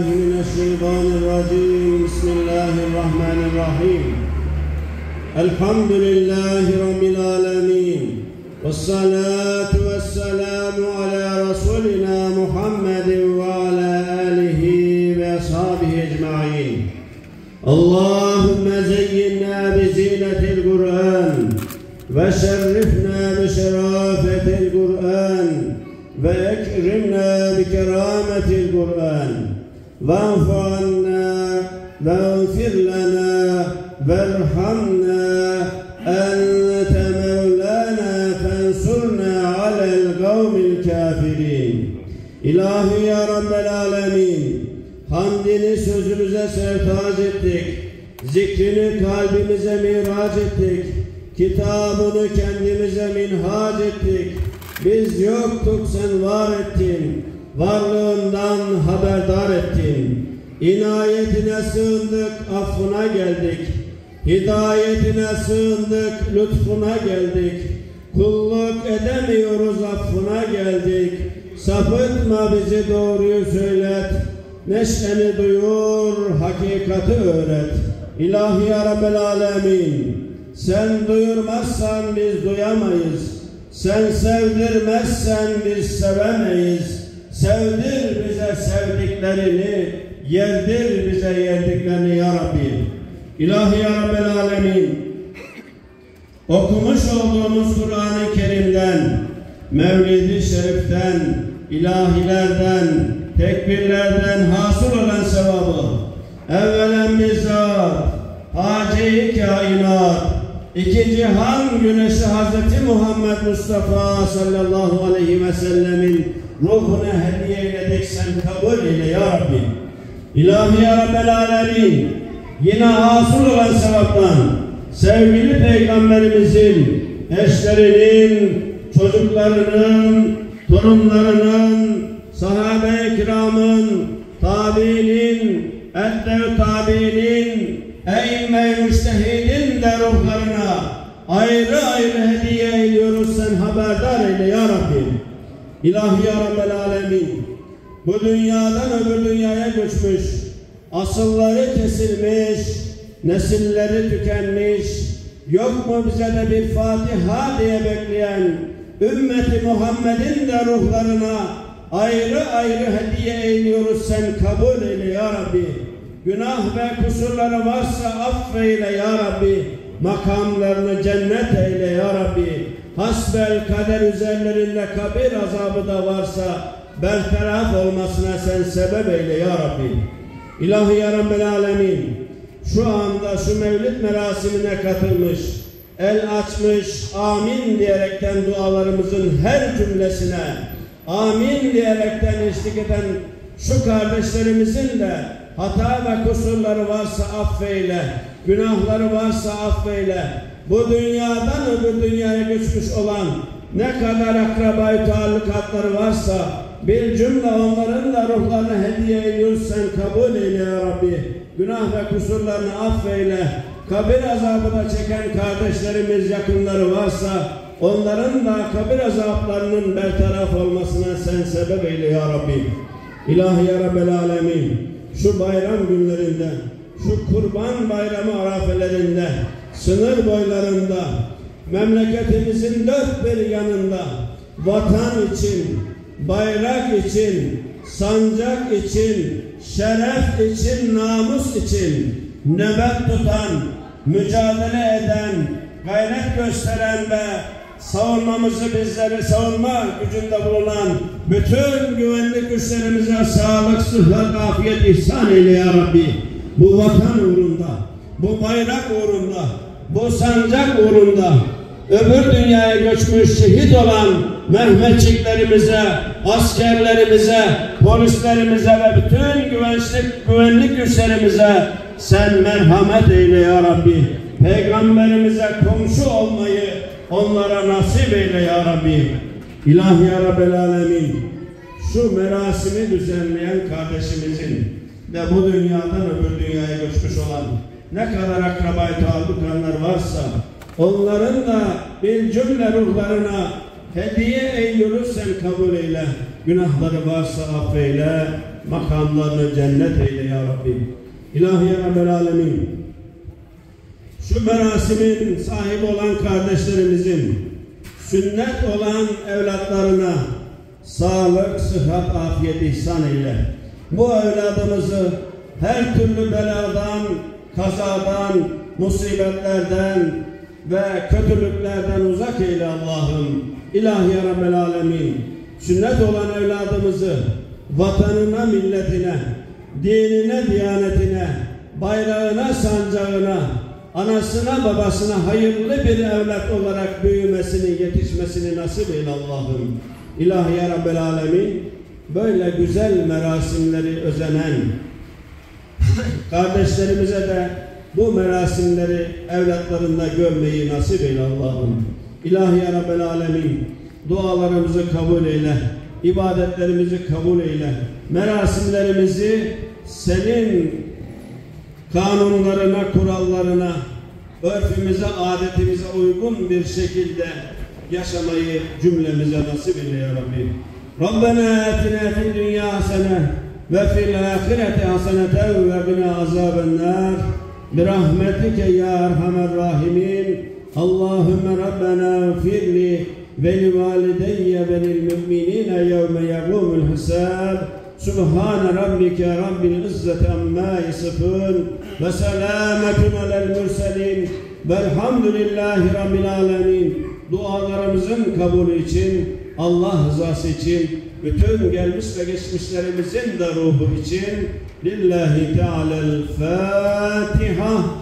من الشيطان الرجيم. بسم الله الرحمن الرحيم. الحمد لله رب العالمين والصلاة والسلام على رسولنا محمد وعلى آله وأصحابه أجمعين. اللهم زينا بزينة القرآن وشرفنا بشرافة القرآن وأكرمنا بكرامة القرآن. واعف عنا واغفر لنا وارحمنا أنت مولانا فانصرنا على القوم الكافرين İlahi ya Rabbel Alemin Hamdini sözümüze sertaç ettik Zikrini kalbimize miraç ettik Kitabını kendimize minhac ettik Biz yoktuk sen var ettin Varlığından haberdar ettin. İnayetine sığındık affına geldik. Hidayetine sığındık lütfuna geldik. Kulluk edemiyoruz affına geldik. Sapıtma bizi doğruyu söylet. Neşeni duyur hakikati öğret. İlahi ya Rabbel Alemin Sen duyurmazsan biz duyamayız. Sen sevdirmezsen biz sevemeyiz Sevdir bize sevdiklerini Yerdir bize yerdiklerini ya Rabbi. İlahi ya Rabbel Alemin. Okumuş olduğumuz Kur'an-ı Kerim'den, Mevlid-i Şerif'ten, ilahilerden, tekbirlerden hasıl olan sevabı, evvelen bizzat, Hacı-i Kainat, iki cihan güneşi Hazreti Muhammed Mustafa sallallahu aleyhi ve sellemin ruhuna hediye eyledik sen kabul eyle ya Rabbi. İlahi ya Rabbel Alemin, yine hasıl olan sevaptan, sevgili peygamberimizin eşlerinin, çocuklarının, torunlarının, sahabe-i kiramın, tabiinin, eddev tabiinin, eyyime-i müştehidin de ruhlarına ayrı ayrı hediye ediyoruz sen haberdar eyle ya Rabbi. İlahi ya Rabbel Alemin, bu dünyadan öbür dünyaya göçmüş, asılları kesilmiş, nesilleri tükenmiş, yok mu bize de bir Fatiha diye bekleyen ümmeti Muhammed'in de ruhlarına ayrı ayrı hediye ediyoruz sen kabul eyle ya Rabbi. Günah ve kusurları varsa affeyle ya Rabbi. Makamlarını cennet eyle ya Rabbi. Hasbel kader üzerlerinde kabir azabı da varsa bertaraf olmasına sen sebep eyle ya Rabbi. İlahi ya Rabbel Alemin şu anda şu mevlid merasimine katılmış, el açmış, amin diyerekten dualarımızın her cümlesine, amin diyerekten eşlik eden şu kardeşlerimizin de hata ve kusurları varsa affeyle, günahları varsa affeyle, bu dünyadan öbür dünyaya göçmüş olan ne kadar akrabayı taallukatları varsa bir cümle onların da ruhlarına hediye ediyoruz sen kabul eyle ya Rabbi. Günah ve kusurlarını affeyle. Kabir azabı da çeken kardeşlerimiz yakınları varsa onların da kabir azaplarının bertaraf olmasına sen sebep eyle ya Rabbi. İlahi ya Rabbel Alemin şu bayram günlerinde şu kurban bayramı arafelerinde sınır boylarında memleketimizin dört bir yanında vatan için bayrak için, sancak için, şeref için, namus için nöbet tutan, mücadele eden, gayret gösteren ve savunmamızı bizleri savunma gücünde bulunan bütün güvenlik güçlerimize sağlık, sıhhat, afiyet ihsan eyle ya Rabbi. Bu vatan uğrunda, bu bayrak uğrunda, bu sancak uğrunda öbür dünyaya göçmüş şehit olan Mehmetçiklerimize, askerlerimize, polislerimize ve bütün güvenlik, güvenlik güçlerimize sen merhamet eyle ya Rabbi. Peygamberimize komşu olmayı onlara nasip eyle ya Rabbi. İlahi ya Rabbel Alemin şu merasimi düzenleyen kardeşimizin de bu dünyadan öbür dünyaya göçmüş olan ne kadar akrabayı taalluklar varsa onların da bir cümle ruhlarına hediye eyliyoruz sen kabul eyle. Günahları varsa affeyle. makamlarını cennet eyle ya Rabbi. İlahi ya Rabbel Alemin. Şu merasimin sahibi olan kardeşlerimizin sünnet olan evlatlarına sağlık, sıhhat, afiyet ihsan eyle. Bu evladımızı her türlü beladan, kazadan, musibetlerden ve kötülüklerden uzak eyle Allah'ım. İlahi ya Rabbel Alemin. Sünnet olan evladımızı vatanına, milletine, dinine, diyanetine, bayrağına, sancağına, anasına, babasına hayırlı bir evlat olarak büyümesini, yetişmesini nasip eyle Allah'ım. İlahi ya Rabbel Alemin. Böyle güzel merasimleri özenen kardeşlerimize de bu merasimleri evlatlarında görmeyi nasip eyle Allah'ım. İlahi ya Rabbel Alemin dualarımızı kabul eyle, ibadetlerimizi kabul eyle, merasimlerimizi senin kanunlarına, kurallarına, örfümüze, adetimize uygun bir şekilde yaşamayı cümlemize nasip eyle ya Rabbi. Rabbena atina fid dünya hasene ve fil ahireti haseneten ve qina azaben nar. Birahmetike ya erhamer rahimin. Allahümme Rabbena ufirli ve li valideyye ve lil müminine yevme yegumul hisab. Subhane rabbike rabbil izzeti amma yasifun selametun alel mürselin velhamdülillahi rabbil alemin. Dualarımızın kabulü için, Allah rızası için, bütün gelmiş ve geçmişlerimizin de ruhu için Lillahi Teala'l Fatiha